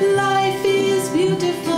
Life is beautiful,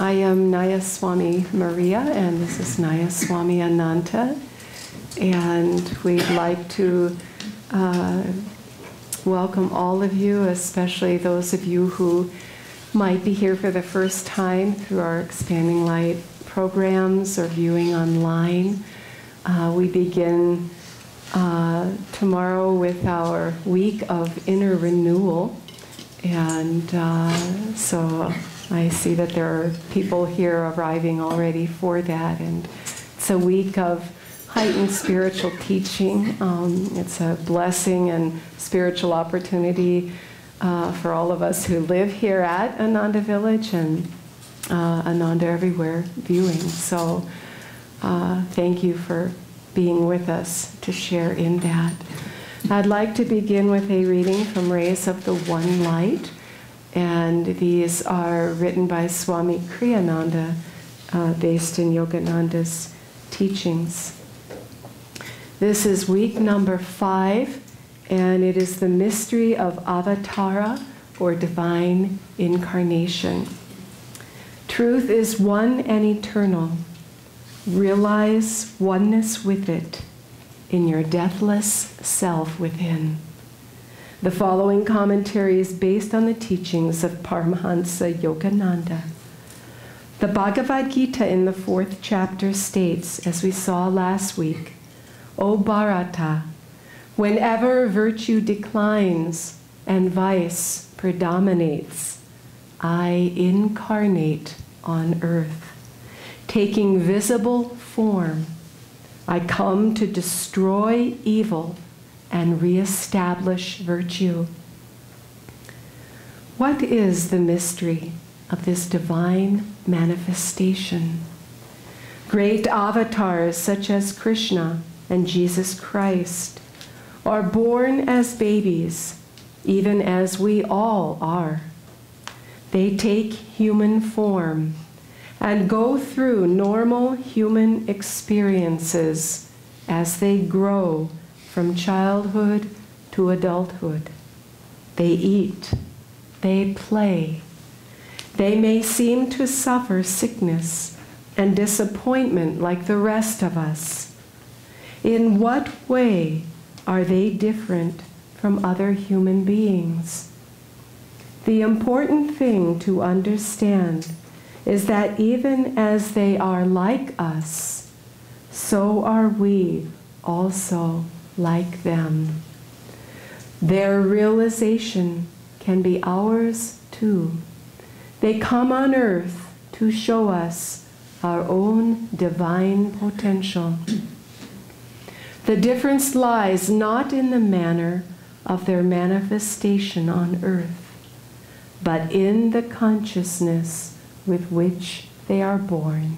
I am Naya Swami Maria, and this is Naya Swami Ananta. And we'd like to uh, welcome all of you, especially those of you who might be here for the first time through our Expanding Light programs or viewing online. Uh, we begin uh, tomorrow with our week of inner renewal. And uh, so I see that there are people here arriving already for that. And it's a week of heightened spiritual teaching. Um, it's a blessing and spiritual opportunity uh, for all of us who live here at Ananda Village and uh, Ananda Everywhere viewing. So uh, thank you for being with us to share in that. I'd like to begin with a reading from Rays of the One Light, and these are written by Swami Kriyananda, uh, based in Yogananda's teachings. This is week number five, and it is the mystery of Avatara, or divine incarnation. Truth is one and eternal. Realize oneness with it in your deathless self within. The following commentary is based on the teachings of Paramahansa Yogananda. The Bhagavad Gita in the fourth chapter states, as we saw last week, O Bharata, whenever virtue declines and vice predominates, I incarnate on earth, taking visible form I come to destroy evil and reestablish virtue. What is the mystery of this divine manifestation? Great avatars such as Krishna and Jesus Christ are born as babies, even as we all are. They take human form and go through normal human experiences as they grow from childhood to adulthood. They eat, they play. They may seem to suffer sickness and disappointment like the rest of us. In what way are they different from other human beings? The important thing to understand is that even as they are like us, so are we also like them. Their realization can be ours too. They come on earth to show us our own divine potential. The difference lies not in the manner of their manifestation on earth, but in the consciousness with which they are born.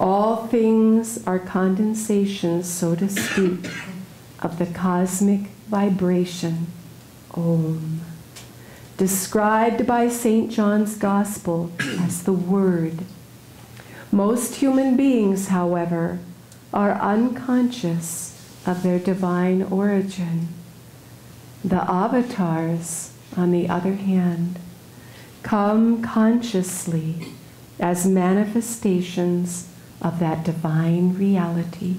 All things are condensations, so to speak, of the cosmic vibration, Om, described by St. John's Gospel as the Word. Most human beings, however, are unconscious of their divine origin. The avatars, on the other hand, come consciously as manifestations of that divine reality.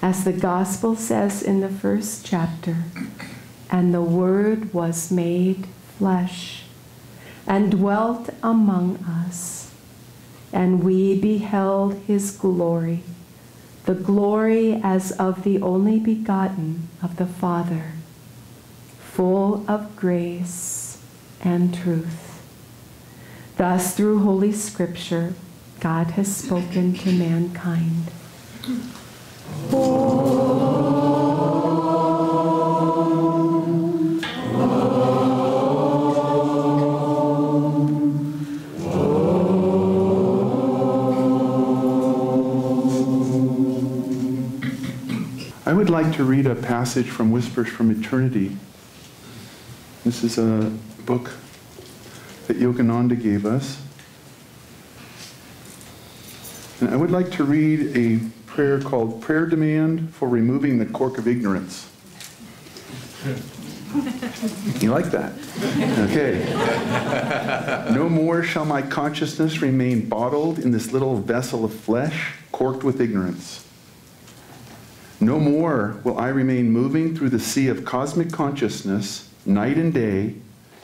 As the Gospel says in the first chapter, and the Word was made flesh and dwelt among us, and we beheld his glory, the glory as of the only begotten of the Father, full of grace and truth. Thus, through Holy Scripture, God has spoken to mankind. I would like to read a passage from Whispers from Eternity. This is a book that Yogananda gave us. And I would like to read a prayer called Prayer Demand for Removing the Cork of Ignorance. You like that? Okay. No more shall my consciousness remain bottled in this little vessel of flesh, corked with ignorance. No more will I remain moving through the sea of cosmic consciousness, night and day,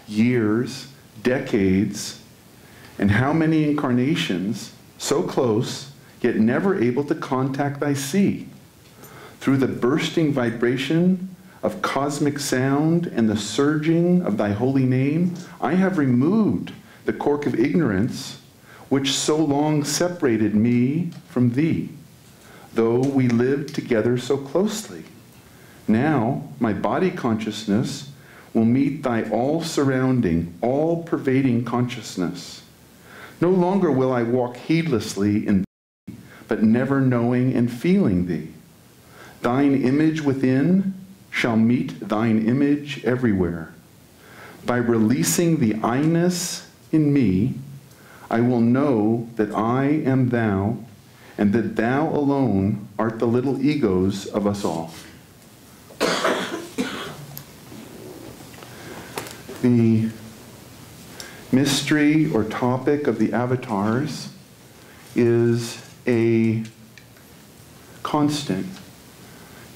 years, decades, and how many incarnations, so close, yet never able to contact thy sea. Through the bursting vibration of cosmic sound and the surging of thy holy name, I have removed the cork of ignorance which so long separated me from thee though we lived together so closely. Now, my body consciousness will meet thy all surrounding, all pervading consciousness. No longer will I walk heedlessly in but never knowing and feeling thee. Thine image within shall meet thine image everywhere. By releasing the I-ness in me, I will know that I am thou and that thou alone art the little egos of us all. The mystery or topic of the avatars is a constant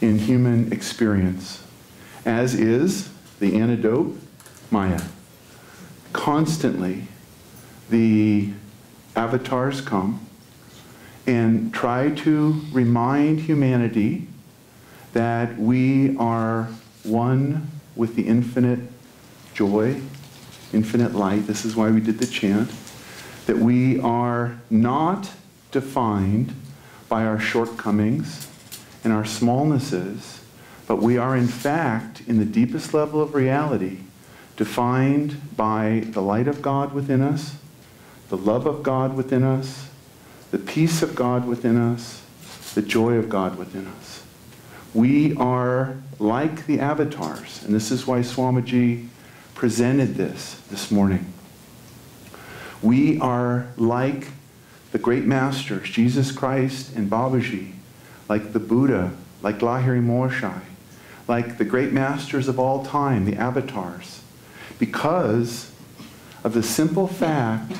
in human experience, as is the antidote, Maya. Constantly, the avatars come and try to remind humanity that we are one with the infinite joy, infinite light. This is why we did the chant. That we are not defined by our shortcomings and our smallnesses, but we are in fact, in the deepest level of reality, defined by the light of God within us, the love of God within us, the peace of God within us, the joy of God within us. We are like the avatars, and this is why Swamiji presented this this morning. We are like the great masters, Jesus Christ and Babaji, like the Buddha, like Lahiri Mahashaya, like the great masters of all time, the avatars, because of the simple fact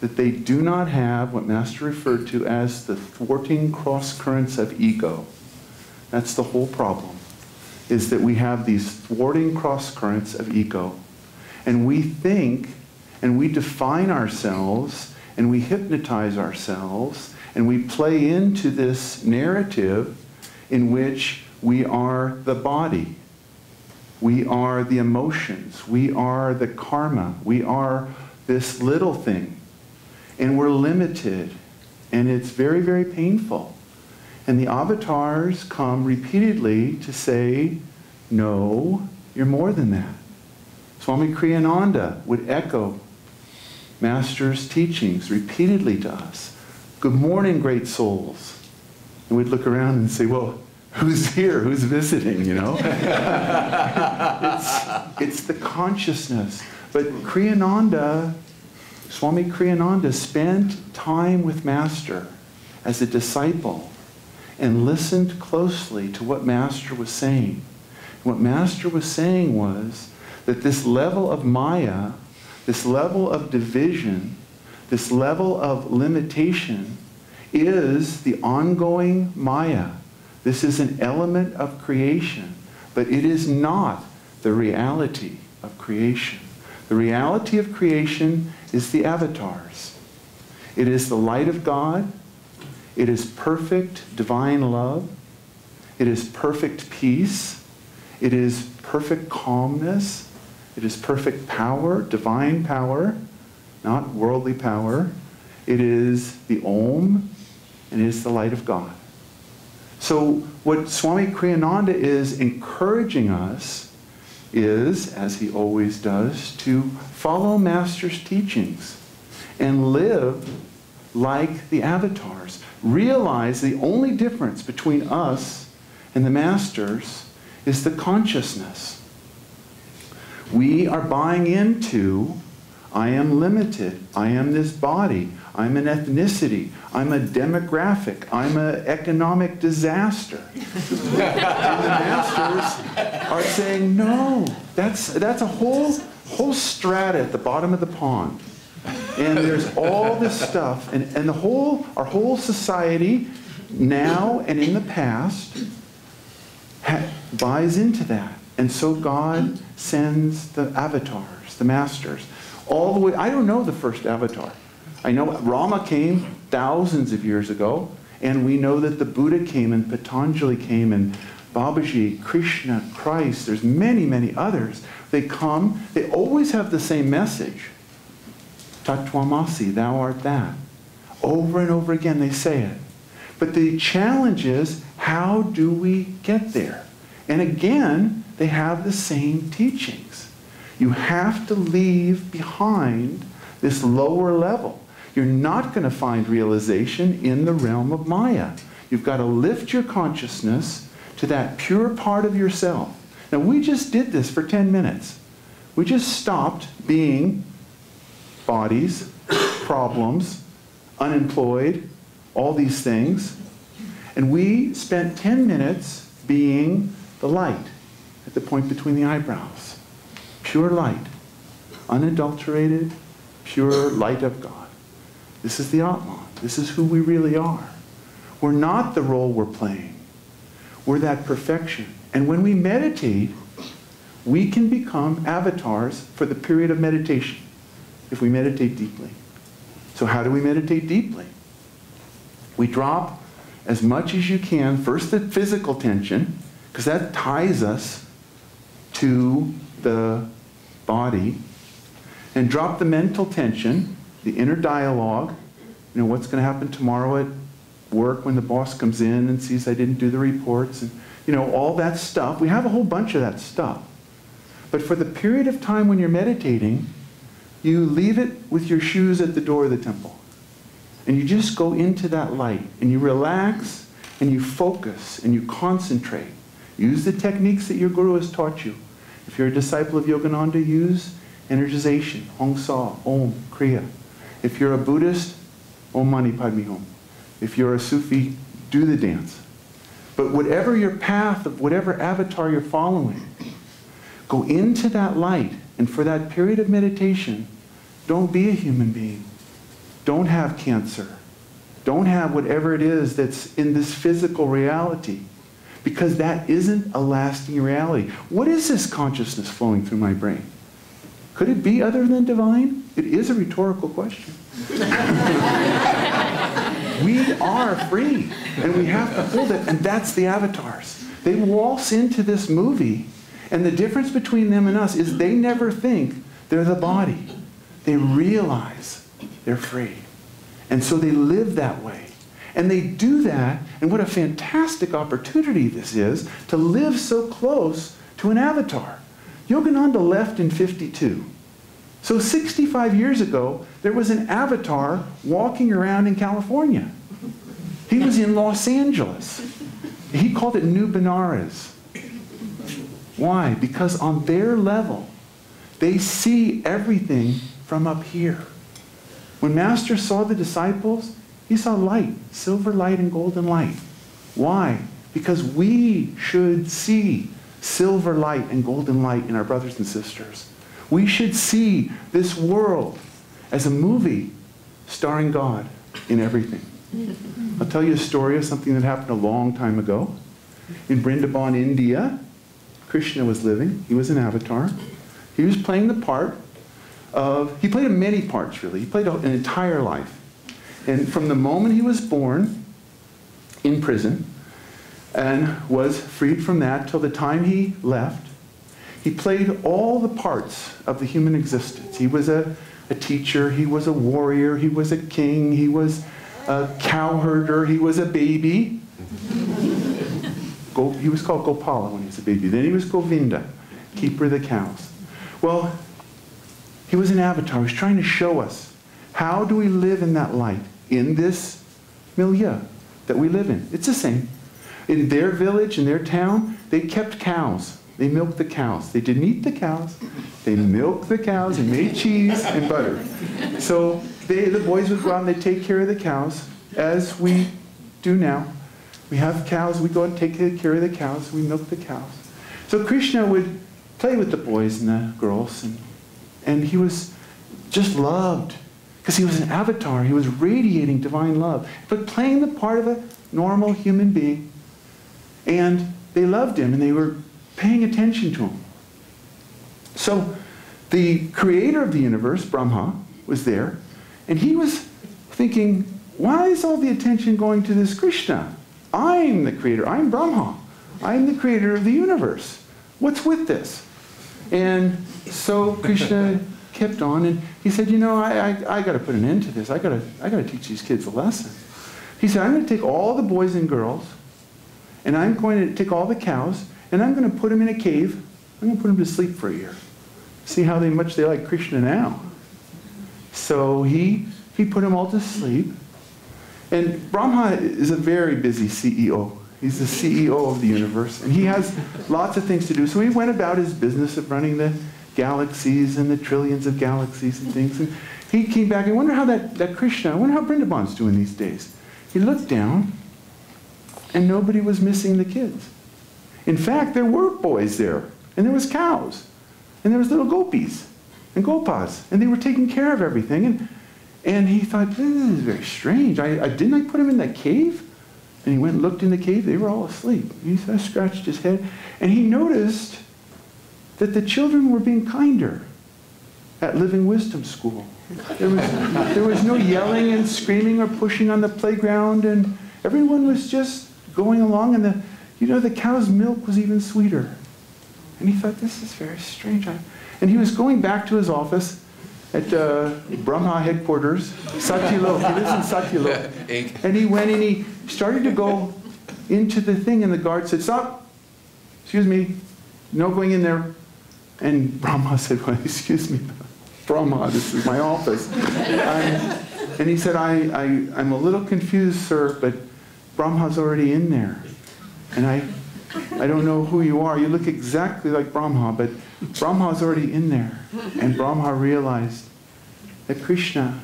that they do not have what Master referred to as the thwarting cross currents of ego. That's the whole problem, is that we have these thwarting cross currents of ego. And we think and we define ourselves and we hypnotize ourselves and we play into this narrative in which we are the body. We are the emotions. We are the karma. We are this little thing and we're limited, and it's very, very painful. And the avatars come repeatedly to say, no, you're more than that. Swami Kriyananda would echo Master's teachings repeatedly to us. Good morning, great souls. And we'd look around and say, well, who's here? Who's visiting, you know? it's, it's the consciousness. But Kriyananda Swami Kriyananda spent time with Master as a disciple and listened closely to what Master was saying. And what Master was saying was that this level of Maya, this level of division, this level of limitation is the ongoing Maya. This is an element of creation, but it is not the reality of creation. The reality of creation is the avatars. It is the light of God. It is perfect divine love. It is perfect peace. It is perfect calmness. It is perfect power, divine power, not worldly power. It is the Om, and it is the light of God. So, what Swami Kriyananda is encouraging us is, as he always does, to follow Master's teachings and live like the avatars. Realize the only difference between us and the Masters is the consciousness. We are buying into I am limited. I am this body. I'm an ethnicity. I'm a demographic. I'm an economic disaster. and the masters are saying, no, that's, that's a whole, whole strata at the bottom of the pond. And there's all this stuff. And, and the whole, our whole society, now and in the past, buys into that. And so God sends the avatars, the masters, all the way. I don't know the first avatar. I know Rama came thousands of years ago, and we know that the Buddha came, and Patanjali came, and Babaji, Krishna, Christ, there's many, many others. They come, they always have the same message. Tatwamasi, thou art that. Over and over again they say it. But the challenge is, how do we get there? And again, they have the same teachings. You have to leave behind this lower level. You're not going to find realization in the realm of Maya. You've got to lift your consciousness to that pure part of yourself. Now, we just did this for 10 minutes. We just stopped being bodies, problems, unemployed, all these things. And we spent 10 minutes being the light at the point between the eyebrows. Pure light, unadulterated, pure light of God. This is the Atman. This is who we really are. We're not the role we're playing. We're that perfection. And when we meditate, we can become avatars for the period of meditation if we meditate deeply. So, how do we meditate deeply? We drop as much as you can, first the physical tension, because that ties us to the body, and drop the mental tension, the inner dialogue. You know, what's going to happen tomorrow at work when the boss comes in and sees I didn't do the reports, and you know, all that stuff. We have a whole bunch of that stuff. But for the period of time when you're meditating, you leave it with your shoes at the door of the temple. And you just go into that light and you relax and you focus and you concentrate. Use the techniques that your guru has taught you. If you're a disciple of Yogananda, use energization, Hong Sau, Om, Kriya. If you're a Buddhist, Om Mani Padme Hum. If you're a Sufi, do the dance. But whatever your path of whatever avatar you're following, go into that light. And for that period of meditation, don't be a human being. Don't have cancer. Don't have whatever it is that's in this physical reality. Because that isn't a lasting reality. What is this consciousness flowing through my brain? Could it be other than divine? It is a rhetorical question. we are free, and we have to hold it, and that's the avatars. They waltz into this movie, and the difference between them and us is they never think they're the body. They realize they're free. And so they live that way. And they do that, and what a fantastic opportunity this is to live so close to an avatar. Yogananda left in 52. So 65 years ago, there was an avatar walking around in California. He was in Los Angeles. He called it New Benares. Why? Because on their level, they see everything from up here. When Master saw the disciples, he saw light, silver light and golden light. Why? Because we should see silver light and golden light in our brothers and sisters. We should see this world as a movie starring God in everything. I'll tell you a story of something that happened a long time ago. In Brindaban, India, Krishna was living. He was an avatar. He was playing the part of, he played many parts really. He played an entire life. And from the moment he was born in prison and was freed from that till the time he left, he played all the parts of the human existence. He was a, a teacher, he was a warrior, he was a king, he was a cowherder, he was a baby. Go, he was called Gopala when he was a baby. Then he was Govinda, keeper of the cows. Well, he was an avatar. He was trying to show us how do we live in that light, in this milieu that we live in. It's the same. In their village, in their town, they kept cows. They milked the cows. They didn't eat the cows. They milked the cows and made cheese and butter. So they, the boys would go out and they'd take care of the cows, as we do now. We have cows, we go and take care of the cows, we milk the cows. So Krishna would play with the boys and the girls, and, and he was just loved because he was an avatar. He was radiating divine love, but playing the part of a normal human being. And they loved him and they were paying attention to him. So the creator of the universe, Brahma, was there, and he was thinking, why is all the attention going to this Krishna? I'm the creator. I'm Brahma. I'm the creator of the universe. What's with this? And so Krishna kept on, and he said, you know, I, I, I got to put an end to this. I got to I got to teach these kids a lesson. He said, I'm going to take all the boys and girls, and I'm going to take all the cows, and I'm going to put them in a cave. I'm going to put them to sleep for a year. See how they, much they like Krishna now. So he, he put them all to sleep. And Brahma is a very busy CEO. He's the CEO of the universe, and he has lots of things to do. So he went about his business of running the galaxies and the trillions of galaxies and things. And he came back, I wonder how that, that Krishna, I wonder how Brindaban's doing these days. He looked down, and nobody was missing the kids. In fact, there were boys there, and there was cows, and there was little gopis and gopas, and they were taking care of everything. And, and he thought, this is very strange. I, I, didn't I put him in that cave? And he went and looked in the cave. They were all asleep. He uh, scratched his head, and he noticed that the children were being kinder at Living Wisdom School. There was, there was no yelling and screaming or pushing on the playground, and everyone was just going along, and the, you know, the cow's milk was even sweeter. And he thought, this is very strange. And he was going back to his office at uh, Brahma headquarters, Satyalok. He lives in Satyalok. And he went and he started to go into the thing, and the guard said, Stop! Excuse me, no going in there. And Brahma said, Well, excuse me, Brahma, this is my office. I'm, and he said, I, I, I'm a little confused, sir, but Brahma's already in there. And I, I don't know who you are. You look exactly like Brahma, but Brahma's already in there. And Brahma realized that Krishna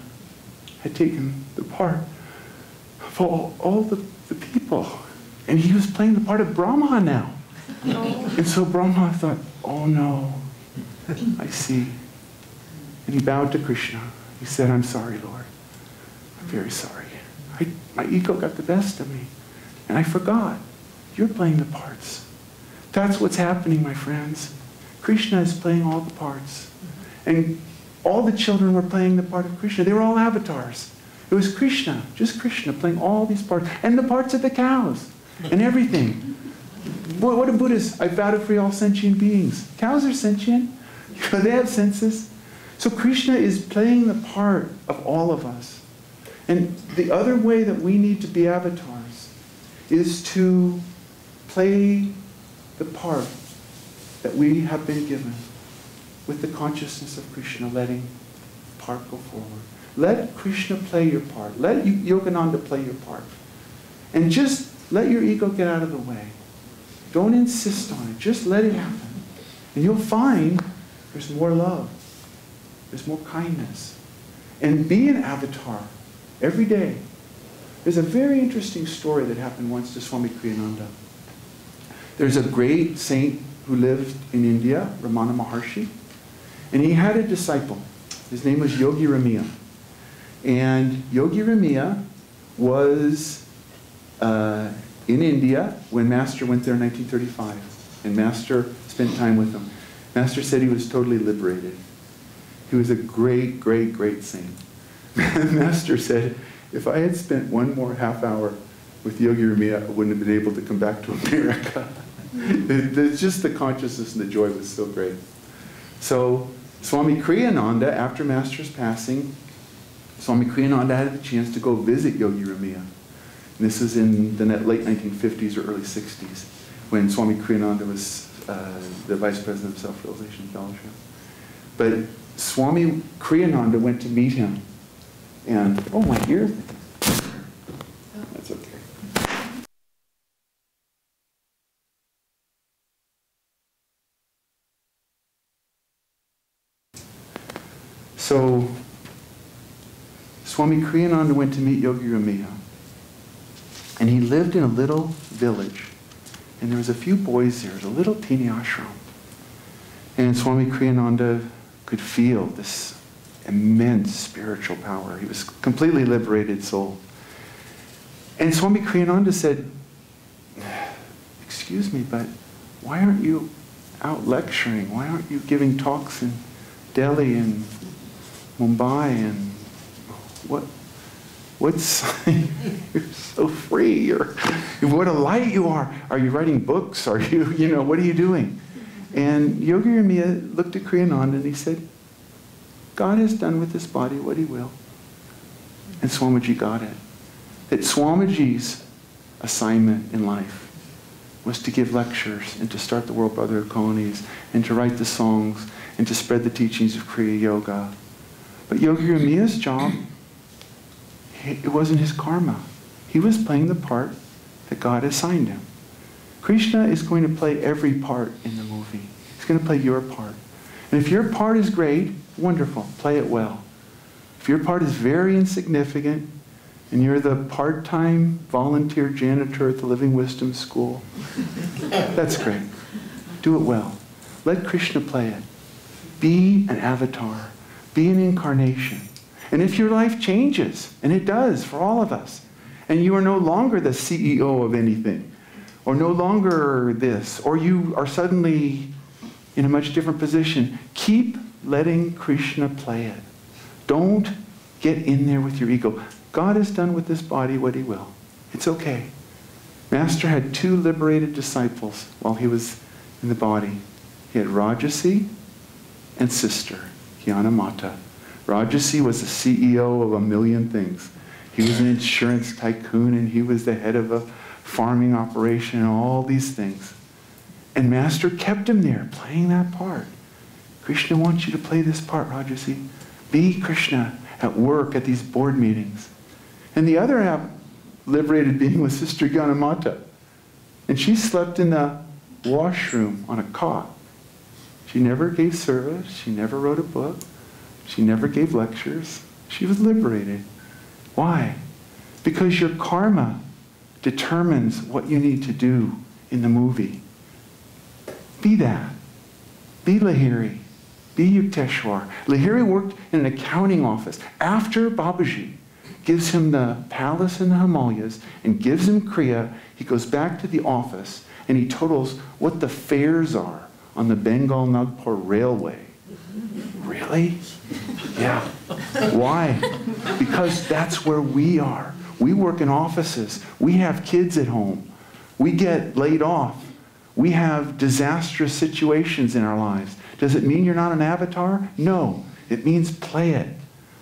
had taken the part of all, all the, the people. And he was playing the part of Brahma now. And so Brahma thought, oh no, I see. And he bowed to Krishna. He said, I'm sorry, Lord. I'm very sorry. I, my ego got the best of me. And I forgot. You're playing the parts. That's what's happening, my friends. Krishna is playing all the parts. And all the children were playing the part of Krishna. They were all avatars. It was Krishna, just Krishna, playing all these parts. And the parts of the cows. And everything. What, what a Buddhist. I vow free all sentient beings. Cows are sentient. They have senses. So Krishna is playing the part of all of us. And the other way that we need to be avatars is to play the part that we have been given with the consciousness of Krishna, letting part go forward. Let Krishna play your part. Let Yogananda play your part. And just let your ego get out of the way. Don't insist on it. Just let it happen. And you'll find there's more love. There's more kindness. and be an avatar every day. There's a very interesting story that happened once to Swami Kriyananda. There's a great saint who lived in India, Ramana Maharshi, and he had a disciple. His name was Yogi Ramaiah. And Yogi Ramaiah was uh, in India when Master went there in 1935. And Master spent time with him. Master said he was totally liberated. He was a great, great, great saint. Master said, if I had spent one more half hour with Yogi Ramaiah, I wouldn't have been able to come back to America. it's just the consciousness and the joy was so great. So Swami Kriyananda, after Master's passing, Swami Kriyananda had the chance to go visit Yogi Ramaiah. This is in the late 1950s or early 60s when Swami Kriyananda was uh, the Vice President of Self-Realization Fellowship. But Swami Kriyananda went to meet him. And, oh, my ear. That's okay. So, Swami Kriyananda went to meet Yogi Ramaiah. And he lived in a little village. And there was a few boys there. It a little teeny ashram. And Swami Kriyananda could feel this immense spiritual power. He was completely liberated soul. And Swami Kriyananda said, excuse me, but why aren't you out lecturing? Why aren't you giving talks in Delhi and Mumbai and what what's you're so free. You're, what a light you are. Are you writing books? Are you you know what are you doing? And yogi ramaiah looked at kriyananda and he said god has done with this body what he will. And swamiji got it. That swamiji's assignment in life was to give lectures and to start the world brotherhood colonies and to write the songs and to spread the teachings of kriya yoga. But yogi ramaiah's job it wasn't his karma. He was playing the part that God assigned him. Krishna is going to play every part in the movie. He's going to play your part. And if your part is great, wonderful, play it well. If your part is very insignificant, and you're the part-time volunteer janitor at the Living Wisdom School, that's great. Do it well. Let Krishna play it. Be an avatar. Be an incarnation. And if your life changes, and it does for all of us, and you are no longer the CEO of anything, or no longer this, or you are suddenly in a much different position, keep letting Krishna play it. Don't get in there with your ego. God has done with this body what he will. It's okay. Master had two liberated disciples while he was in the body. He had Rajarsi and sister, Gyanamata. Rajarsi was the CEO of a million things. He was an insurance tycoon and he was the head of a farming operation and all these things. And Master kept him there playing that part. Krishna wants you to play this part, Rajarsi. Be Krishna at work at these board meetings. And the other half liberated being was Sister Gyanamata. And she slept in the washroom on a cot. She never gave service. She never wrote a book. She never gave lectures. She was liberated. Why? Because your karma determines what you need to do in the movie. Be that. Be Lahiri. Be Yukteswar. Lahiri worked in an accounting office after Babaji gives him the palace in the Himalayas and gives him Kriya. He goes back to the office and he totals what the fares are on the Bengal Nagpur Railway. Mm-hmm. Really? Yeah. Why? Because that's where we are. We work in offices. We have kids at home. We get laid off. We have disastrous situations in our lives. Does it mean you're not an avatar? No. It means play it.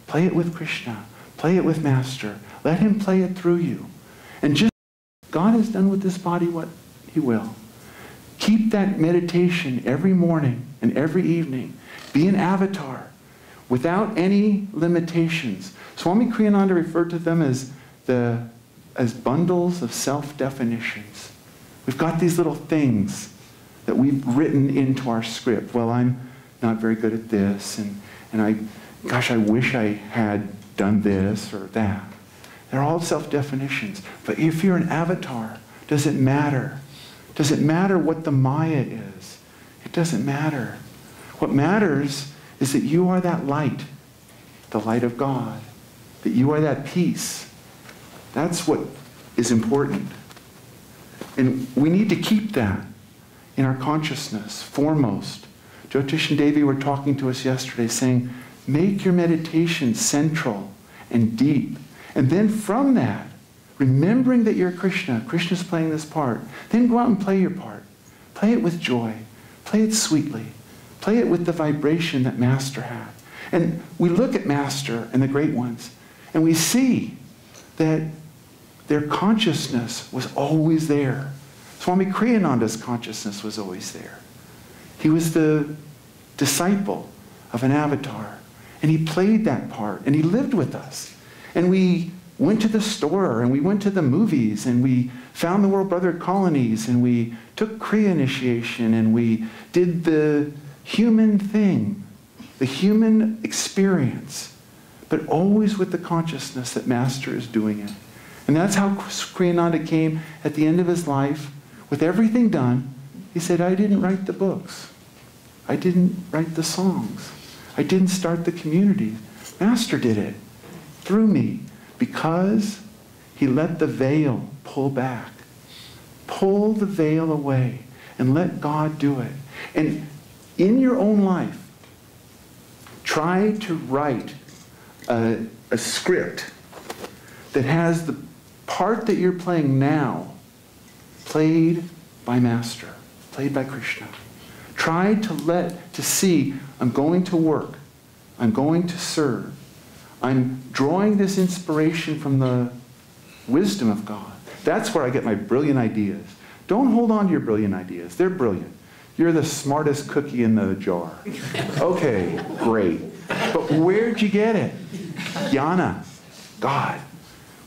Play it with Krishna. Play it with Master. Let him play it through you. And just God has done with this body what he will. Keep that meditation every morning and every evening. Be an avatar without any limitations. Swami Kriyananda referred to them as, the, as bundles of self-definitions. We've got these little things that we've written into our script. Well, I'm not very good at this, and, and I, gosh, I wish I had done this or that. They're all self definitions. But if you're an avatar, does it matter? Does it matter what the Maya is? It doesn't matter. What matters is that you are that light, the light of God, that you are that peace. That's what is important. And we need to keep that in our consciousness foremost. Jyotish and Devi were talking to us yesterday saying, make your meditation central and deep. And then from that, remembering that you're Krishna, Krishna's playing this part, then go out and play your part. Play it with joy. Play it sweetly. Play it with the vibration that Master had. And we look at Master and the great ones, and we see that their consciousness was always there. Swami Kriyananda's consciousness was always there. He was the disciple of an avatar, and he played that part, and he lived with us. And we went to the store, and we went to the movies, and we found the World Brotherhood colonies, and we took Kriya initiation, and we did the human thing, the human experience, but always with the consciousness that Master is doing it. And that's how Kriyananda came at the end of his life with everything done. He said, I didn't write the books. I didn't write the songs. I didn't start the community. Master did it through me because he let the veil pull back. Pull the veil away and let God do it. And in your own life, try to write a, a script that has the part that you're playing now played by Master, played by Krishna. Try to let, to see, I'm going to work, I'm going to serve, I'm drawing this inspiration from the wisdom of God. That's where I get my brilliant ideas. Don't hold on to your brilliant ideas. They're brilliant. You're the smartest cookie in the jar. Okay, great. But where'd you get it? Yana, God.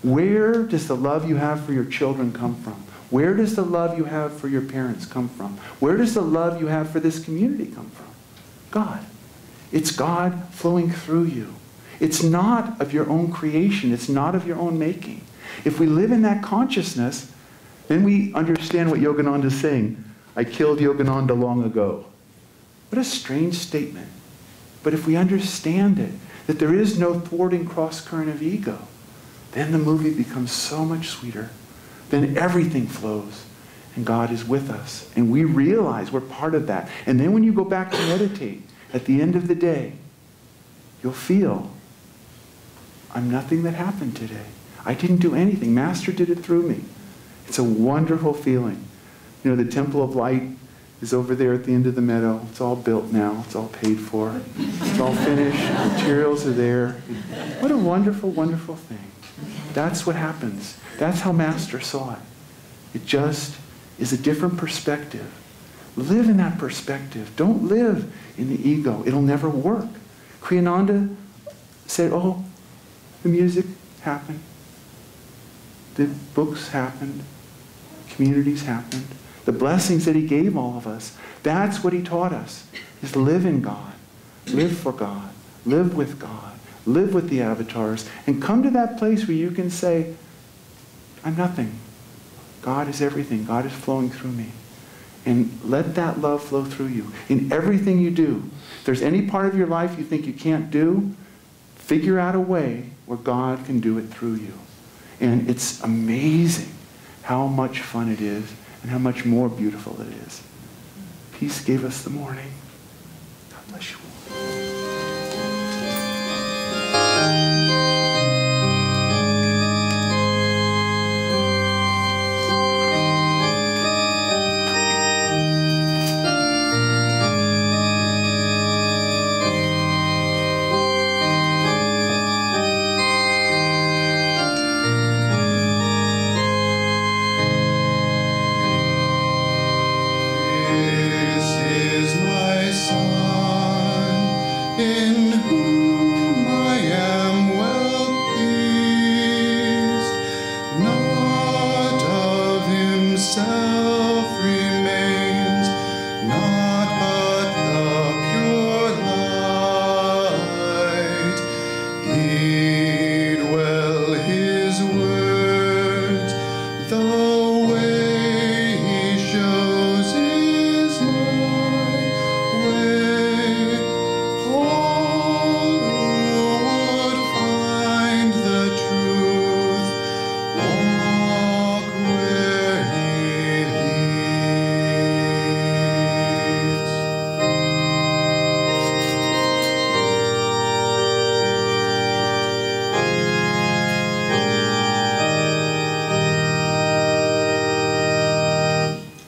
Where does the love you have for your children come from? Where does the love you have for your parents come from? Where does the love you have for this community come from? God. It's God flowing through you. It's not of your own creation. It's not of your own making. If we live in that consciousness, then we understand what Yogananda is saying. I killed Yogananda long ago. What a strange statement. But if we understand it, that there is no thwarting cross current of ego, then the movie becomes so much sweeter. Then everything flows and God is with us. And we realize we're part of that. And then when you go back to meditate, at the end of the day, you'll feel, I'm nothing that happened today. I didn't do anything. Master did it through me. It's a wonderful feeling. You know, the Temple of Light is over there at the end of the meadow. It's all built now. It's all paid for. It's all finished. Materials are there. What a wonderful, wonderful thing. That's what happens. That's how Master saw it. It just is a different perspective. Live in that perspective. Don't live in the ego. It'll never work. Kriyananda said, oh, the music happened. The books happened. Communities happened. The blessings that he gave all of us. That's what he taught us, is live in God. Live for God. Live with God. Live with the avatars. And come to that place where you can say, I'm nothing. God is everything. God is flowing through me. And let that love flow through you in everything you do. If there's any part of your life you think you can't do, figure out a way where God can do it through you. And it's amazing how much fun it is and how much more beautiful it is. Peace gave us the morning. God bless you.